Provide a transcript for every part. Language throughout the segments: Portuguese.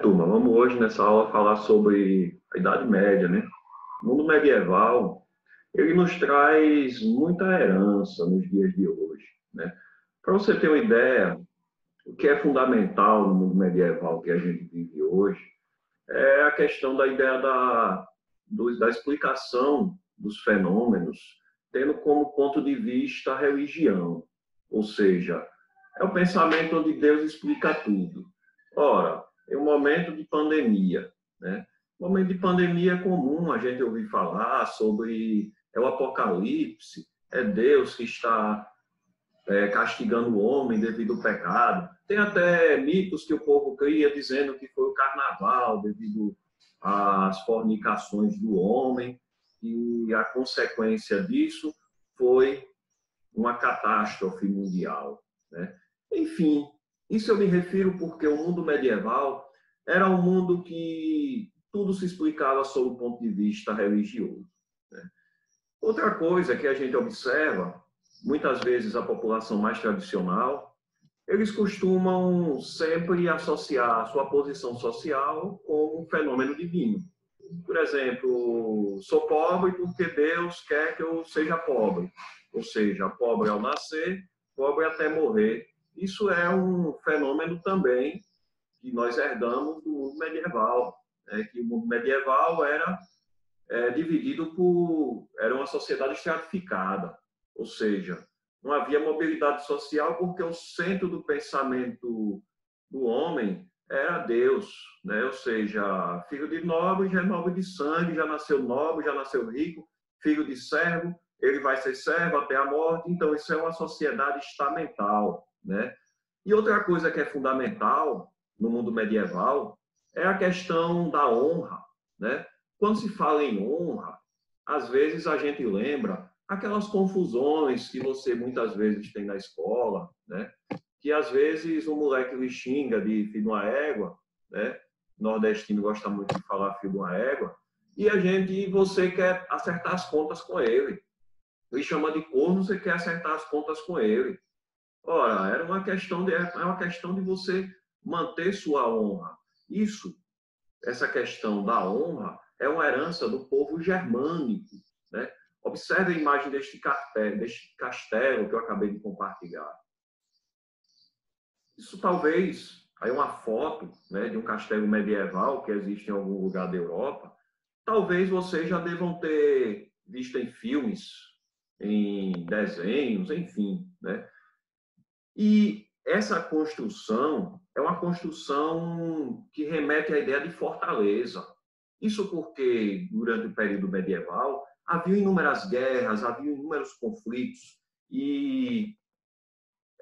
Turma, vamos hoje nessa aula falar sobre a Idade Média, né? O mundo medieval, ele nos traz muita herança nos dias de hoje, né? Para você ter uma ideia, o que é fundamental no mundo medieval que a gente vive hoje é a questão da ideia da, da explicação dos fenômenos, tendo como ponto de vista a religião, ou seja, é o pensamento onde Deus explica tudo. Ora, em um momento de pandemia, né? momento de pandemia é comum a gente ouvir falar sobre é o apocalipse, é Deus que está é, castigando o homem devido ao pecado. Tem até mitos que o povo cria dizendo que foi o carnaval devido às fornicações do homem e a consequência disso foi uma catástrofe mundial. Né? Enfim, isso eu me refiro porque o mundo medieval era um mundo que tudo se explicava sob o ponto de vista religioso. Né? Outra coisa que a gente observa, muitas vezes a população mais tradicional, eles costumam sempre associar a sua posição social com um fenômeno divino. Por exemplo, sou pobre porque Deus quer que eu seja pobre. Ou seja, pobre ao nascer, pobre até morrer. Isso é um fenômeno também que nós herdamos do mundo medieval, né? que o mundo medieval era é, dividido por era uma sociedade estratificada, ou seja, não havia mobilidade social porque o centro do pensamento do homem era Deus, né? Ou seja, filho de nobre já é nobre de sangue, já nasceu nobre, já nasceu rico, filho de servo, ele vai ser servo até a morte. Então isso é uma sociedade estamental, né? E outra coisa que é fundamental no mundo medieval é a questão da honra, né? Quando se fala em honra, às vezes a gente lembra aquelas confusões que você muitas vezes tem na escola, né? Que às vezes o moleque lhe xinga de filho de uma égua, né? Nordestino gosta muito de falar filho de uma égua, e a gente, você quer acertar as contas com ele. Ele chama de corno, você quer acertar as contas com ele. Ora, era uma questão de, é uma questão de você manter sua honra. Isso, essa questão da honra, é uma herança do povo germânico. Né? Observe a imagem deste castelo, deste castelo que eu acabei de compartilhar. Isso talvez, aí uma foto né, de um castelo medieval que existe em algum lugar da Europa, talvez vocês já devam ter visto em filmes, em desenhos, enfim. Né? E essa construção é uma construção que remete à ideia de fortaleza. Isso porque, durante o período medieval, havia inúmeras guerras, havia inúmeros conflitos, e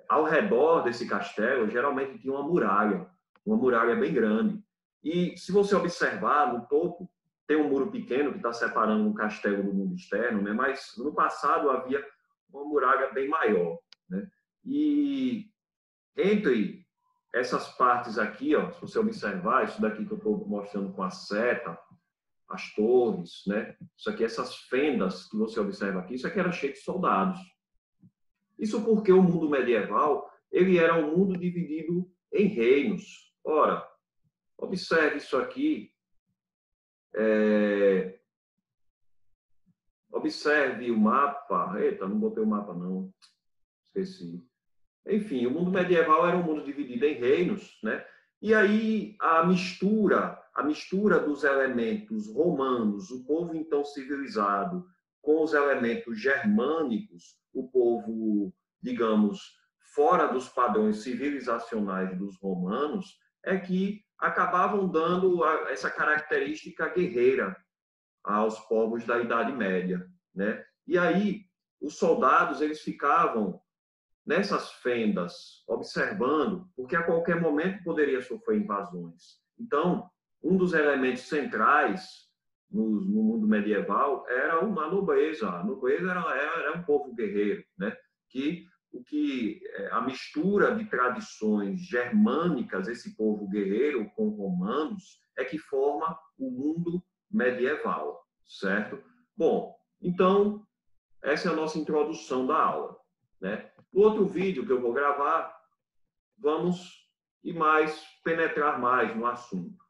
ao redor desse castelo, geralmente tinha uma muralha, uma muralha bem grande. E se você observar no topo, tem um muro pequeno que está separando o castelo do mundo externo, né? mas no passado havia uma muralha bem maior. E entre essas partes aqui, ó, se você observar, isso daqui que eu estou mostrando com a seta, as torres, né? Isso aqui, essas fendas que você observa aqui, isso aqui era cheio de soldados. Isso porque o mundo medieval, ele era um mundo dividido em reinos. Ora, observe isso aqui. É... Observe o mapa. Eita, não botei o mapa, não. Esqueci. Enfim, o mundo medieval era um mundo dividido em reinos, né? E aí a mistura a mistura dos elementos romanos, o povo então civilizado, com os elementos germânicos, o povo, digamos, fora dos padrões civilizacionais dos romanos, é que acabavam dando essa característica guerreira aos povos da Idade Média, né? E aí os soldados eles ficavam nessas fendas observando, porque a qualquer momento poderia sofrer invasões. Então, um dos elementos centrais no, no mundo medieval era a nobreza. A nobreza era, era, um povo guerreiro, né? que o que é, a mistura de tradições germânicas, esse povo guerreiro com romanos, é que forma o mundo medieval, certo? Bom, então essa é a nossa introdução da aula, né? Outro vídeo que eu vou gravar, vamos e mais penetrar mais no assunto.